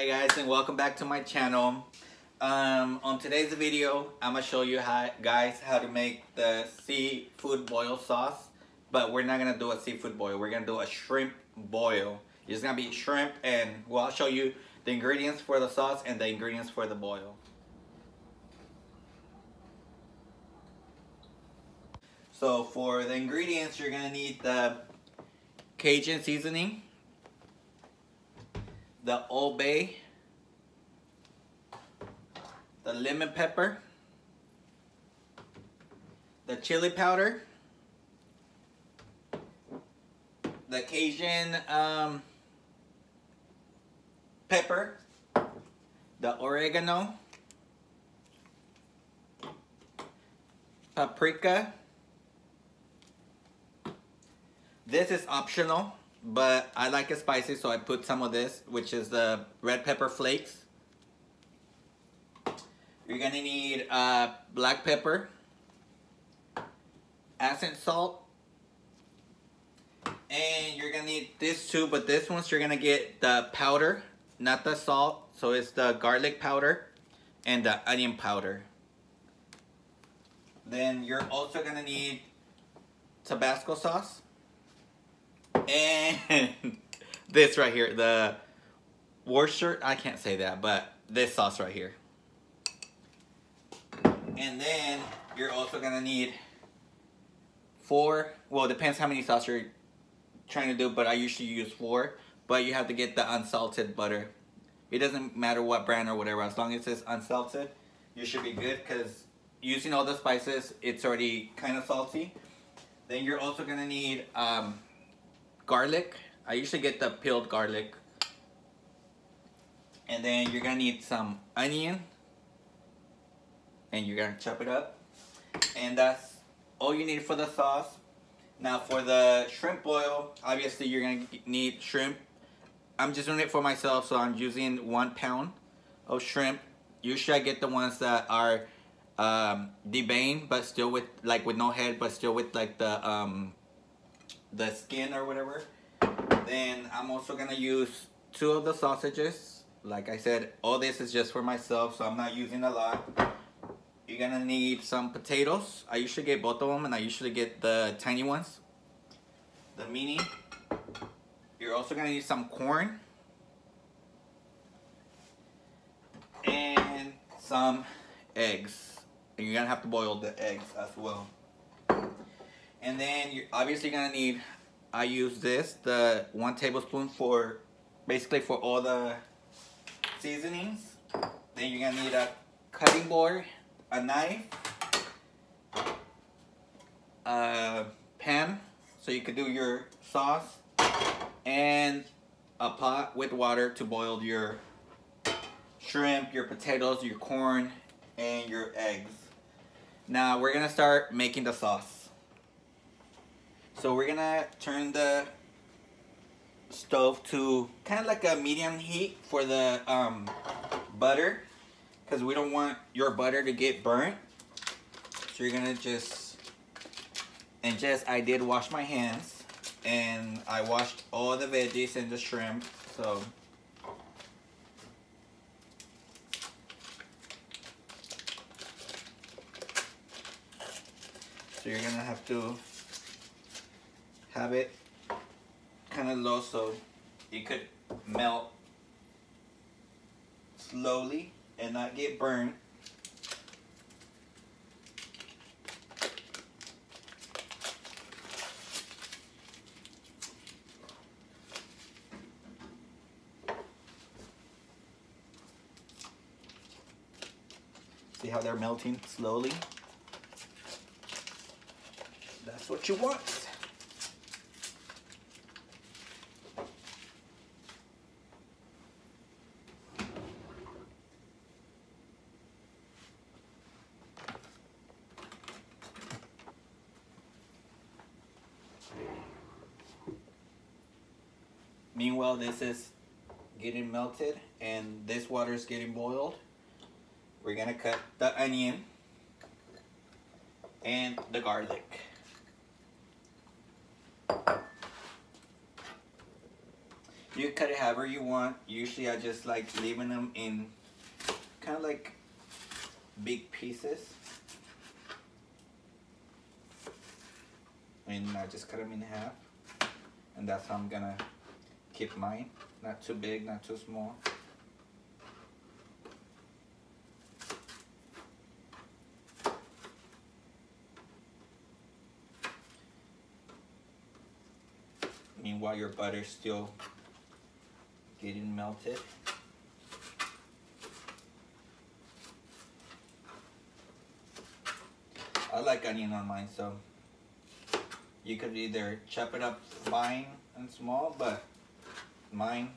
Hi guys and welcome back to my channel. Um, on today's video, I'm gonna show you how, guys how to make the seafood boil sauce. But we're not gonna do a seafood boil. We're gonna do a shrimp boil. It's gonna be shrimp and well, I'll show you the ingredients for the sauce and the ingredients for the boil. So for the ingredients, you're gonna need the Cajun seasoning, the Old Bay, the lemon pepper, the chili powder, the cayenne um, pepper, the oregano, paprika. This is optional, but I like it spicy, so I put some of this, which is the red pepper flakes. You're gonna need uh, black pepper, accent salt, and you're gonna need this too, but this one's you're gonna get the powder, not the salt. So it's the garlic powder and the onion powder. Then you're also gonna need Tabasco sauce. And this right here, the war shirt, I can't say that, but this sauce right here. And then you're also gonna need four, well, it depends how many sauce you're trying to do, but I usually use four. But you have to get the unsalted butter. It doesn't matter what brand or whatever, as long as it's unsalted, you should be good because using all the spices, it's already kind of salty. Then you're also gonna need um, garlic. I usually get the peeled garlic. And then you're gonna need some onion. And you're gonna chop it up. And that's all you need for the sauce. Now for the shrimp boil, obviously you're gonna need shrimp. I'm just doing it for myself, so I'm using one pound of shrimp. Usually I get the ones that are um, but still with like with no head, but still with like the um, the skin or whatever. Then I'm also gonna use two of the sausages. Like I said, all this is just for myself, so I'm not using a lot. You're gonna need some potatoes. I usually get both of them, and I usually get the tiny ones, the mini. You're also gonna need some corn and some eggs. And you're gonna have to boil the eggs as well. And then you're obviously gonna need, I use this, the one tablespoon for, basically for all the seasonings. Then you're gonna need a cutting board, a knife, a pan, so you could do your sauce, and a pot with water to boil your shrimp, your potatoes, your corn, and your eggs. Now we're gonna start making the sauce. So we're gonna turn the stove to kind of like a medium heat for the um, butter because we don't want your butter to get burnt. So you're gonna just, and just I did wash my hands and I washed all the veggies and the shrimp. So So you're gonna have to have it kind of low so it could melt slowly and not get burned. See how they're melting slowly? That's what you want. This is getting melted and this water is getting boiled. We're gonna cut the onion and the garlic. You cut it however you want. Usually I just like leaving them in kind of like big pieces. And I just cut them in half. And that's how I'm gonna keep mine. Not too big, not too small. Meanwhile, your butter's still getting melted. I like onion on mine, so you could either chop it up fine and small, but mine,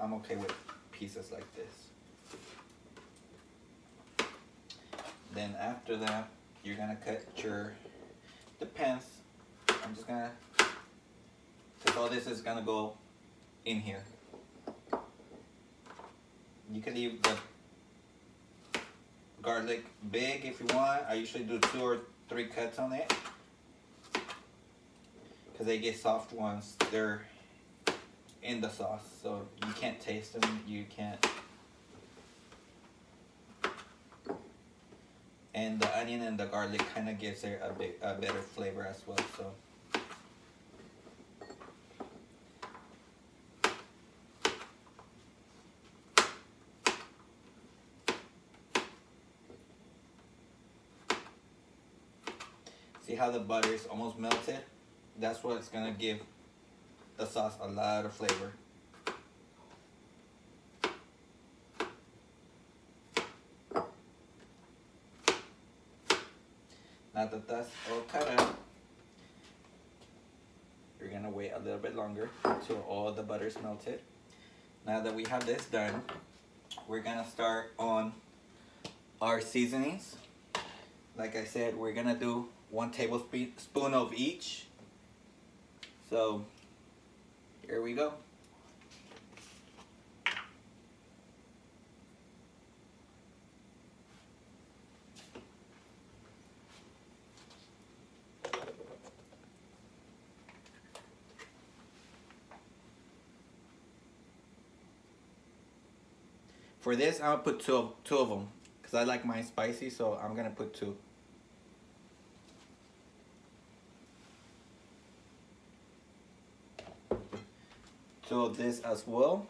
I'm okay with pieces like this. Then after that, you're gonna cut your, depends, I'm just gonna, cause all this is gonna go in here. You can leave the garlic big if you want. I usually do two or three cuts on it. Cause they get soft once they're in the sauce. So you can't taste them, you can't. And the onion and the garlic kind of gives it a, bit, a better flavor as well. So. See how the butter is almost melted? That's what it's gonna give the sauce a lot of flavor. Now that that's all cut out, you're gonna wait a little bit longer until all the butter's melted. Now that we have this done, we're gonna start on our seasonings. Like I said, we're gonna do one tablespoon of each. So here we go. For this, I'll put two of, two of them because I like mine spicy, so I'm gonna put two. Of this as well.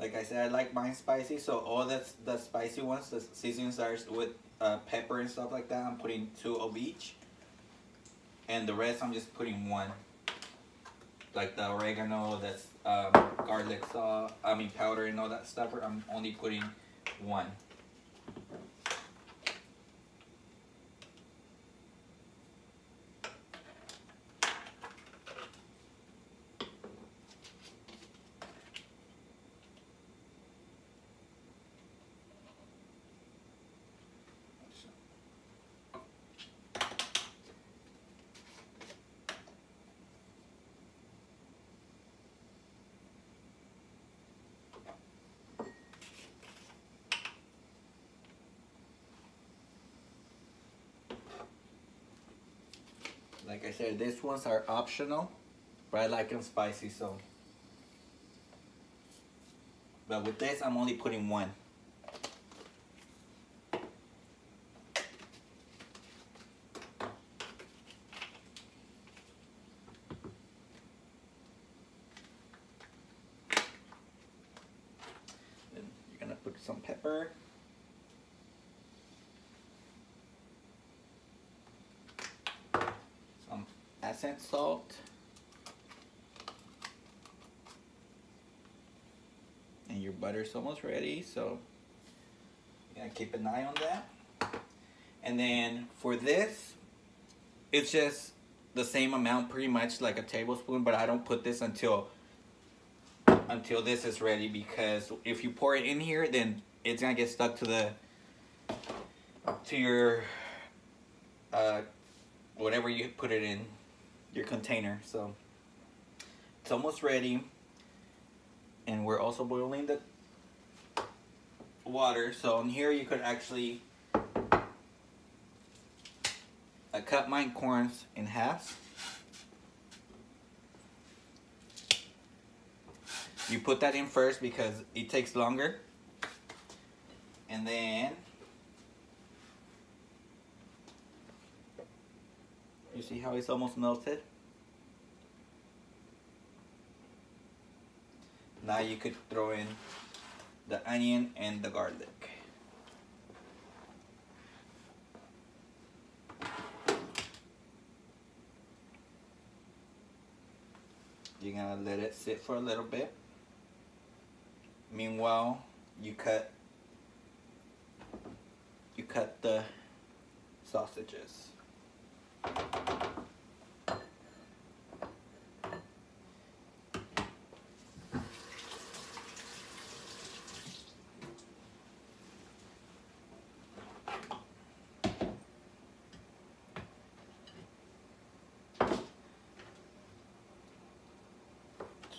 Like I said, I like mine spicy, so all the, the spicy ones, the seasonings are with uh, pepper and stuff like that, I'm putting two of each. And the rest, I'm just putting one. Like the oregano, that's um, garlic sauce, I mean powder and all that stuff, I'm only putting one. Like I said, these ones are optional, but I like them spicy, so. But with this, I'm only putting one. Then you're gonna put some pepper. Accent salt. And your butter's almost ready, so you gotta keep an eye on that. And then for this, it's just the same amount pretty much like a tablespoon, but I don't put this until until this is ready because if you pour it in here, then it's gonna get stuck to the to your uh, whatever you put it in your container. So it's almost ready, and we're also boiling the water. So in here you could actually I cut my corns in half. You put that in first because it takes longer. And then you see how it's almost melted? Now you could throw in the onion and the garlic. You're gonna let it sit for a little bit. Meanwhile, you cut you cut the sausages.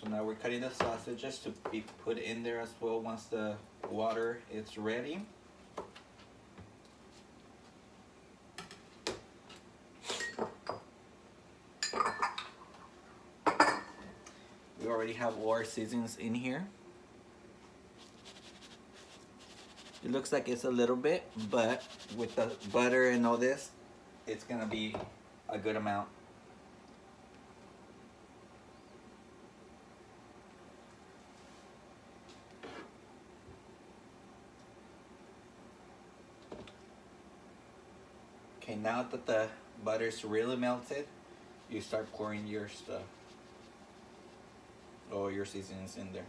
So now we're cutting the sausages to be put in there as well once the water is ready. Already have all our seasonings in here. It looks like it's a little bit, but with the butter and all this, it's gonna be a good amount. Okay, now that the butter's really melted, you start pouring your stuff. All your seasonings in there.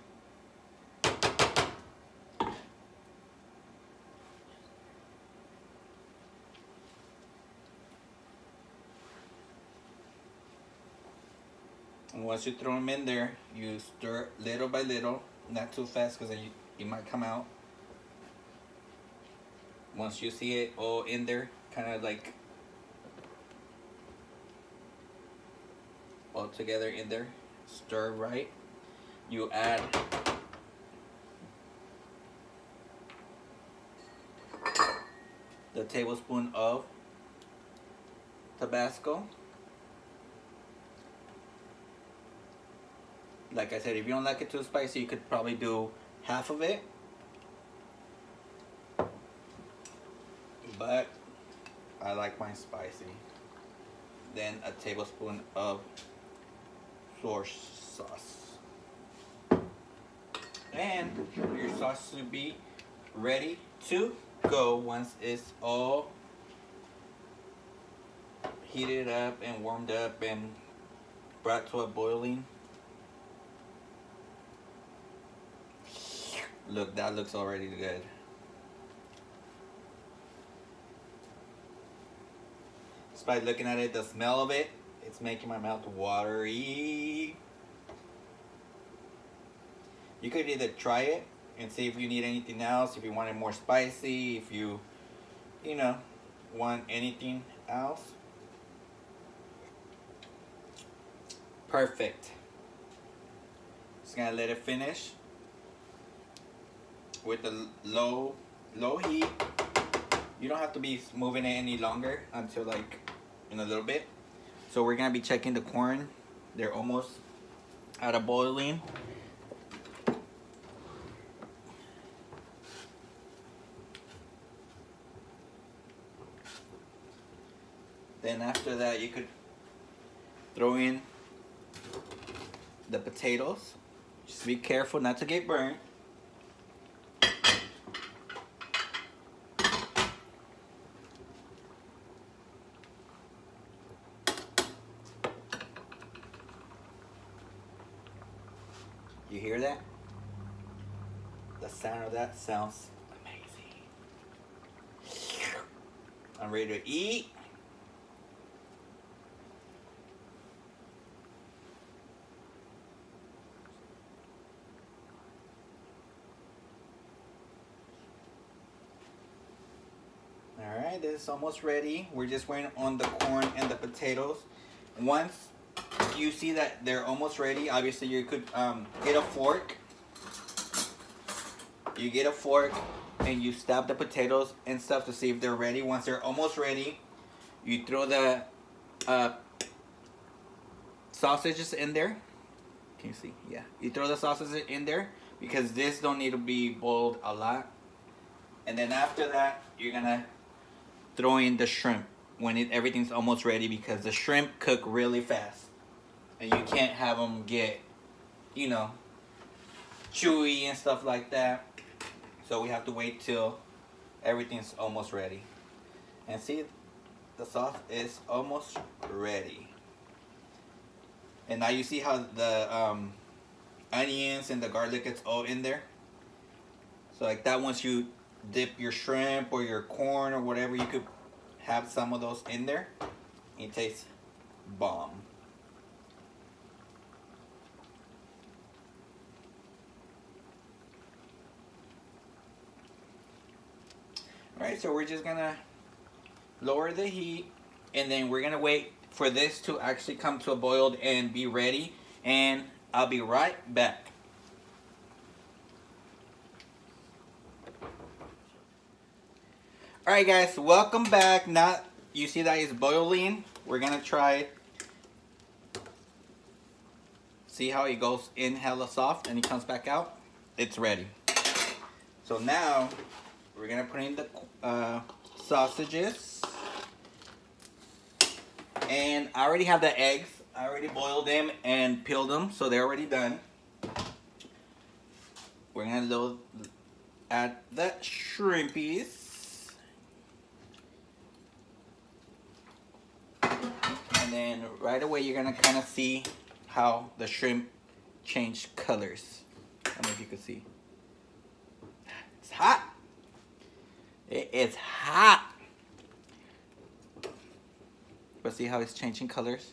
And once you throw them in there, you stir little by little, not too fast because then you, you might come out. Once you see it all in there, kind of like all together in there, stir right. You add the tablespoon of Tabasco. Like I said, if you don't like it too spicy, you could probably do half of it. But I like mine spicy. Then a tablespoon of soy sauce. And your sauce should be ready to go once it's all heated up and warmed up and brought to a boiling. Look, that looks already good. Just by looking at it, the smell of it, it's making my mouth watery. You could either try it and see if you need anything else, if you want it more spicy, if you, you know, want anything else. Perfect. Just gonna let it finish with the low, low heat. You don't have to be moving it any longer until like in a little bit. So we're gonna be checking the corn. They're almost out of boiling. Then after that, you could throw in the potatoes. Just be careful not to get burnt. You hear that? The sound of that sounds amazing. I'm ready to eat. All right, this is almost ready. We're just waiting on the corn and the potatoes. Once you see that they're almost ready, obviously you could um, get a fork. You get a fork and you stab the potatoes and stuff to see if they're ready. Once they're almost ready, you throw the uh, sausages in there. Can you see? Yeah. You throw the sausages in there because this don't need to be boiled a lot. And then after that, you're gonna throw in the shrimp when it, everything's almost ready because the shrimp cook really fast. And you can't have them get, you know, chewy and stuff like that. So we have to wait till everything's almost ready. And see, the sauce is almost ready. And now you see how the um, onions and the garlic it's all in there. So like that once you dip your shrimp or your corn or whatever, you could have some of those in there. It tastes bomb. Alright, so we're just gonna lower the heat and then we're gonna wait for this to actually come to a boil and be ready and I'll be right back. Alright guys, welcome back. Now you see that it's boiling. We're gonna try See how he goes in hella soft and he comes back out? It's ready. So now we're gonna put in the uh, sausages. And I already have the eggs. I already boiled them and peeled them, so they're already done. We're gonna add the shrimpies. And then right away you're gonna kind of see how the shrimp change colors. I don't know if you can see. It's hot. It is hot. But see how it's changing colors?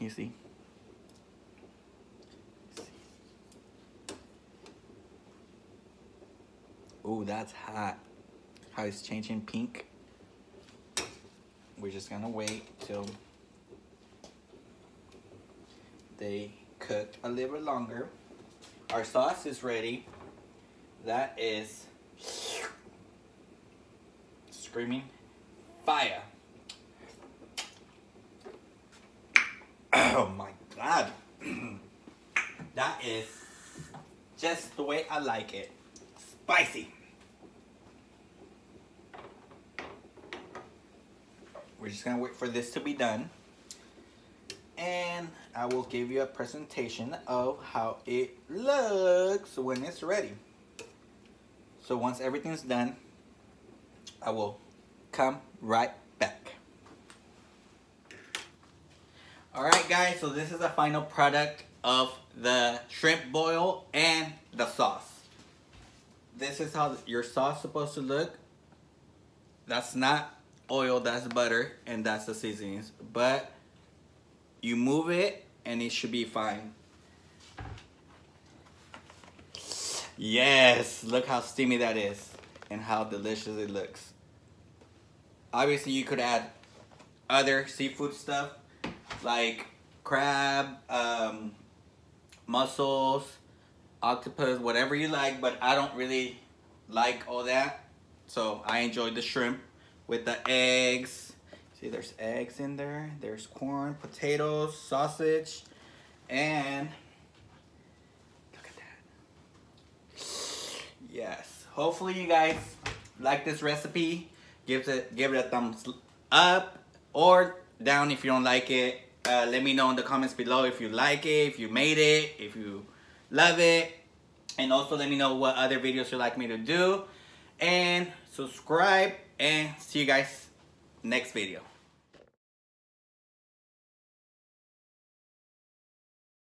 You see? Oh, that's hot. How it's changing pink. We're just gonna wait till they cook a little longer. Our sauce is ready. That is screaming fire. Oh my god. that is just the way I like it. Spicy. We're just gonna wait for this to be done. And I will give you a presentation of how it looks when it's ready. So once everything's done, I will come right back. Alright guys, so this is the final product of the shrimp boil and the sauce. This is how your sauce is supposed to look. That's not oil, that's butter, and that's the seasonings. But you move it and it should be fine. Yes, look how steamy that is and how delicious it looks. Obviously, you could add other seafood stuff like crab, um, mussels, octopus, whatever you like, but I don't really like all that. So I enjoyed the shrimp with the eggs. See, there's eggs in there. There's corn, potatoes, sausage, and look at that. Yes. Hopefully you guys like this recipe. Give it give it a thumbs up or down if you don't like it. Uh, let me know in the comments below if you like it, if you made it, if you love it. And also let me know what other videos you'd like me to do. And subscribe and see you guys next video.